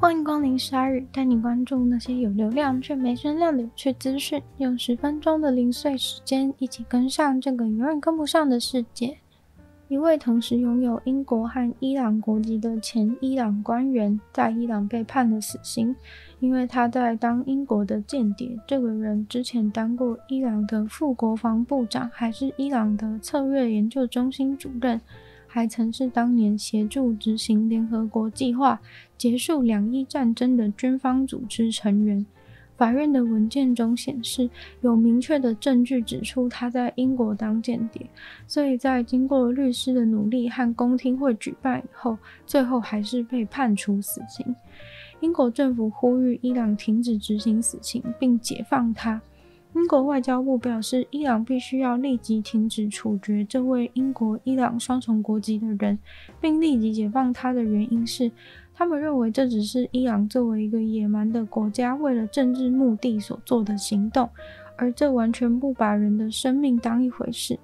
欢迎光临鲨鱼，带你关注那些有流量却没声量的有趣资讯。用十分钟的零碎时间，一起跟上这个永远跟不上的世界。一位同时拥有英国和伊朗国籍的前伊朗官员，在伊朗被判了死刑，因为他在当英国的间谍。这个人之前当过伊朗的副国防部长，还是伊朗的策略研究中心主任。还曾是当年协助执行联合国计划、结束两伊战争的军方组织成员。法院的文件中显示，有明确的证据指出他在英国当间谍，所以在经过律师的努力和公听会举办以后，最后还是被判处死刑。英国政府呼吁伊朗停止执行死刑，并解放他。英国外交部表示，伊朗必须要立即停止处决这位英国、伊朗双重国籍的人，并立即解放他的原因是，他们认为这只是伊朗作为一个野蛮的国家为了政治目的所做的行动，而这完全不把人的生命当一回事。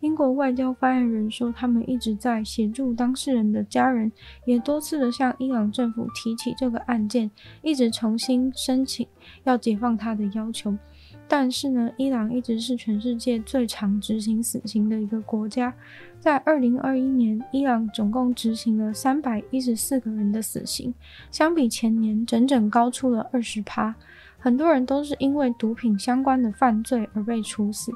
英国外交发言人说，他们一直在协助当事人的家人，也多次的向伊朗政府提起这个案件，一直重新申请要解放他的要求。但是呢，伊朗一直是全世界最常执行死刑的一个国家。在二零二一年，伊朗总共执行了三百一十四个人的死刑，相比前年整整高出了二十趴。很多人都是因为毒品相关的犯罪而被处死。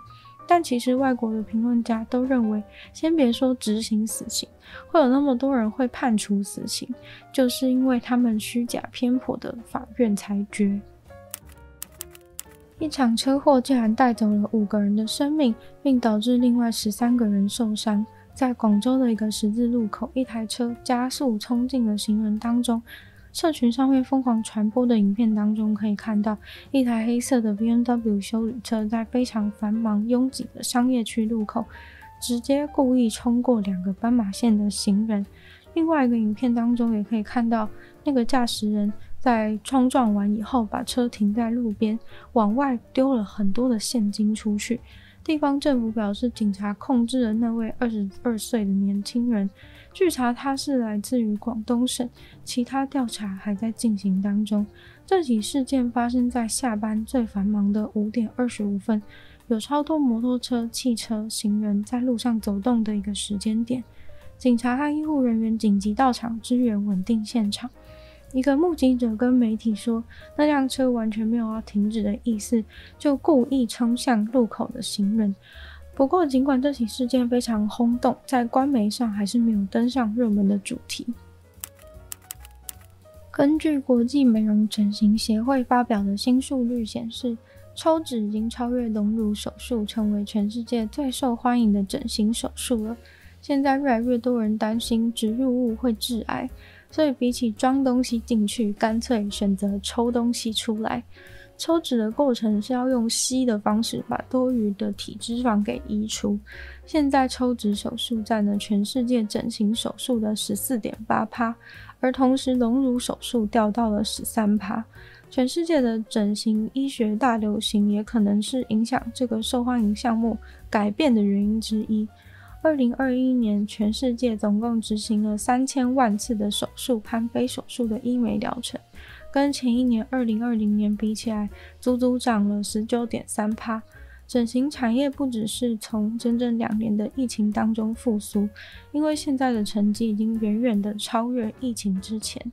但其实外国的评论家都认为，先别说执行死刑，会有那么多人会判处死刑，就是因为他们虚假偏颇的法院裁决。一场车祸竟然带走了五个人的生命，并导致另外十三个人受伤。在广州的一个十字路口，一台车加速冲进了行人当中。社群上面疯狂传播的影片当中，可以看到一台黑色的 B N W 修理车在非常繁忙拥挤的商业区路口，直接故意冲过两个斑马线的行人。另外一个影片当中，也可以看到那个驾驶人。在冲撞完以后，把车停在路边，往外丢了很多的现金出去。地方政府表示，警察控制了那位二十二岁的年轻人。据查，他是来自于广东省。其他调查还在进行当中。这起事件发生在下班最繁忙的五点二十五分，有超多摩托车、汽车、行人在路上走动的一个时间点。警察和医护人员紧急到场支援，稳定现场。一个目击者跟媒体说，那辆车完全没有要停止的意思，就故意冲向路口的行人。不过，尽管这起事件非常轰动，在官媒上还是没有登上热门的主题。根据国际美容整形协会发表的新数据显示，抽脂已经超越隆乳手术，成为全世界最受欢迎的整形手术了。现在越来越多人担心植入物会致癌。所以，比起装东西进去，干脆选择抽东西出来。抽脂的过程是要用吸的方式把多余的体脂肪给移除。现在，抽脂手术占了全世界整形手术的十四点八趴，而同时隆乳手术掉到了十三趴。全世界的整形医学大流行，也可能是影响这个受欢迎项目改变的原因之一。二零二一年，全世界总共执行了三千万次的手术攀飞手术的医美疗程，跟前一年二零二零年比起来，足足涨了十九点三趴。整形产业不只是从整整两年的疫情当中复苏，因为现在的成绩已经远远的超越疫情之前。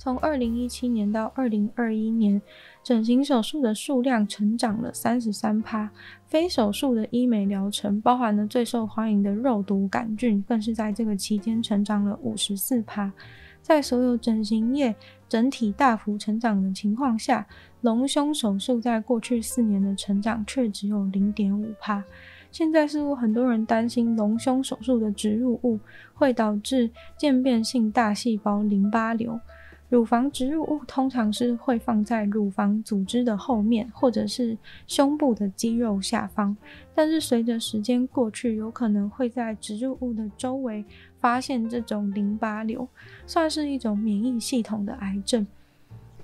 从二零一七年到二零二一年，整形手术的数量成长了三十三趴，非手术的医美疗程，包含了最受欢迎的肉毒杆菌，更是在这个期间成长了五十四趴。在所有整形业整体大幅成长的情况下，隆胸手术在过去四年的成长却只有零点五趴。现在似乎很多人担心隆胸手术的植入物会导致渐变性大细胞淋巴瘤。乳房植入物通常是会放在乳房组织的后面，或者是胸部的肌肉下方。但是随着时间过去，有可能会在植入物的周围发现这种淋巴瘤，算是一种免疫系统的癌症。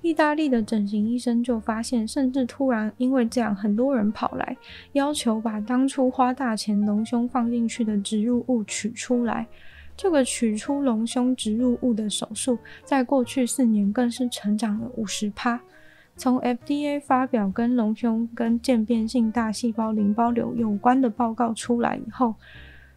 意大利的整形医生就发现，甚至突然因为这样，很多人跑来要求把当初花大钱隆胸放进去的植入物取出来。这个取出隆胸植入物的手术，在过去四年更是成长了五十趴。从 FDA 发表跟隆胸跟渐变性大细胞淋巴瘤有关的报告出来以后，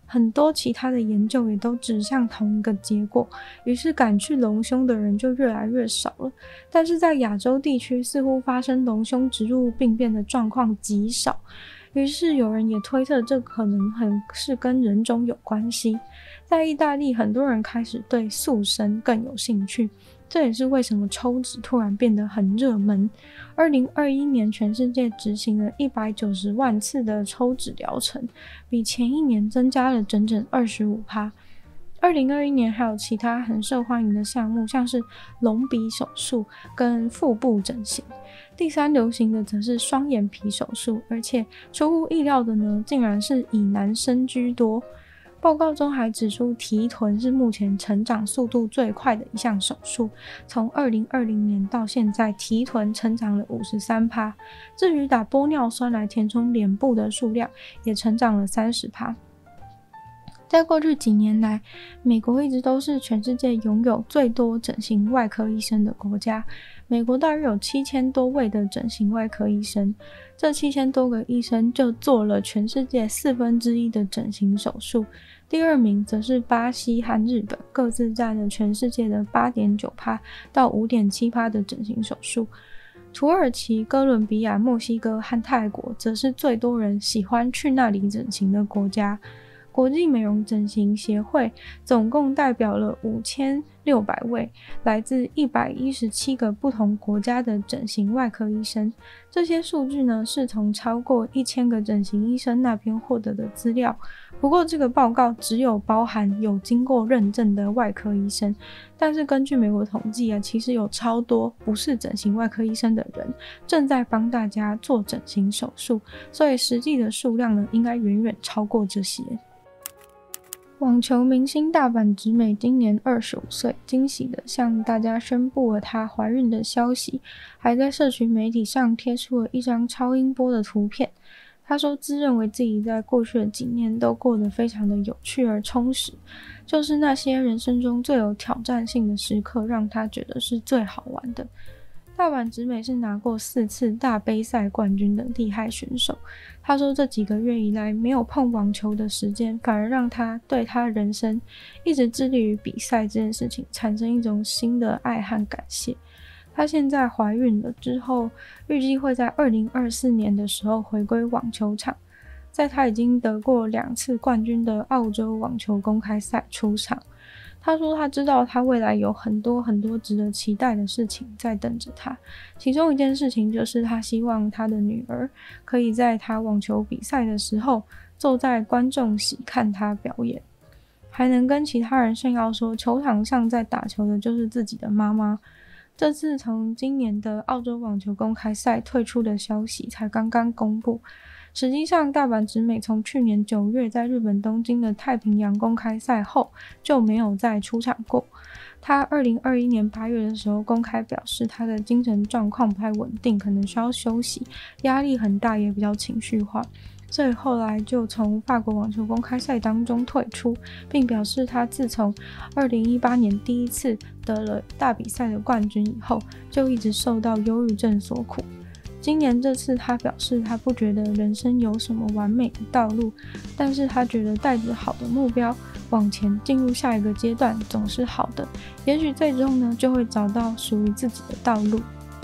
很多其他的研究也都指向同一个结果，于是敢去隆胸的人就越来越少了。但是在亚洲地区，似乎发生隆胸植入病变的状况极少。于是有人也推测，这可能很是跟人种有关系。在意大利，很多人开始对塑身更有兴趣，这也是为什么抽脂突然变得很热门。二零二一年，全世界执行了一百九十万次的抽脂疗程，比前一年增加了整整二十五趴。二零二一年还有其他很受欢迎的项目，像是隆鼻手术跟腹部整形。第三流行的则是双眼皮手术，而且出乎意料的呢，竟然是以男生居多。报告中还指出，提臀是目前成长速度最快的一项手术，从二零二零年到现在，提臀成长了五十三趴。至于打玻尿酸来填充脸部的数量，也成长了三十趴。在过去几年来，美国一直都是全世界拥有最多整形外科医生的国家。美国大约有七千多位的整形外科医生，这七千多个医生就做了全世界四分之一的整形手术。第二名则是巴西和日本，各自占了全世界的八点九趴到五点七趴的整形手术。土耳其、哥伦比亚、墨西哥和泰国则是最多人喜欢去那里整形的国家。国际美容整形协会总共代表了五千六百位来自一百一十七个不同国家的整形外科医生。这些数据呢，是从超过一千个整形医生那边获得的资料。不过，这个报告只有包含有经过认证的外科医生。但是，根据美国统计啊，其实有超多不是整形外科医生的人正在帮大家做整形手术，所以实际的数量呢，应该远远超过这些。网球明星大阪直美今年二十五岁，惊喜的向大家宣布了她怀孕的消息，还在社群媒体上贴出了一张超音波的图片。她说自认为自己在过去的几年都过得非常的有趣而充实，就是那些人生中最有挑战性的时刻，让她觉得是最好玩的。大阪直美是拿过四次大杯赛冠军的厉害选手。他说，这几个月以来没有碰网球的时间，反而让他对他人生一直致力于比赛这件事情产生一种新的爱和感谢。她现在怀孕了之后，预计会在二零二四年的时候回归网球场，在她已经得过两次冠军的澳洲网球公开赛出场。他说：“他知道他未来有很多很多值得期待的事情在等着他。其中一件事情就是他希望他的女儿可以在他网球比赛的时候坐在观众席看他表演，还能跟其他人炫耀说球场上在打球的就是自己的妈妈。这次从今年的澳洲网球公开赛退出的消息才刚刚公布。”实际上，大阪直美从去年九月在日本东京的太平洋公开赛后就没有再出场过。他二零二一年八月的时候公开表示，他的精神状况不太稳定，可能需要休息，压力很大，也比较情绪化，所以后来就从法国网球公开赛当中退出，并表示他自从二零一八年第一次得了大比赛的冠军以后，就一直受到忧郁症所苦。今年这次，他表示他不觉得人生有什么完美的道路，但是他觉得带着好的目标往前进入下一个阶段总是好的，也许最终呢就会找到属于自己的道路。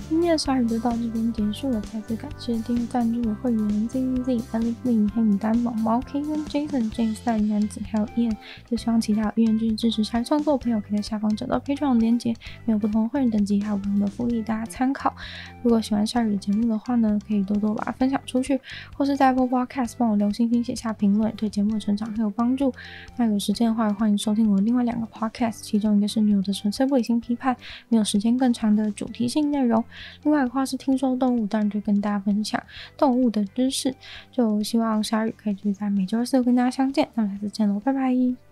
今天的鲨鱼就到这边结束了，再次感谢订阅赞助的会员 Z Z Z、Alex Lee、黑牡丹、毛毛、K 跟 Jason、James、赛男子还有 Ian。就希望其他有意愿继续支持鲨鱼创作的朋友，可以在下方找到 p a t r o n 连接，没有不同的会员等级还有不同的福利，大家参考。如果喜欢鲨鱼的节目的话呢，可以多多把它分享出去，或是在 Apple Podcast 帮我留星星、写下评论，对节目的成长很有帮助。那有时间的话，欢迎收听我的另外两个 Podcast，其中一个是女友的纯粹不理性批判，没有时间更长的主题性内容。另外的话是听说动物，当然就跟大家分享动物的知识。就希望鲨鱼可以继续在每周四跟大家相见。那么下次见喽，拜拜。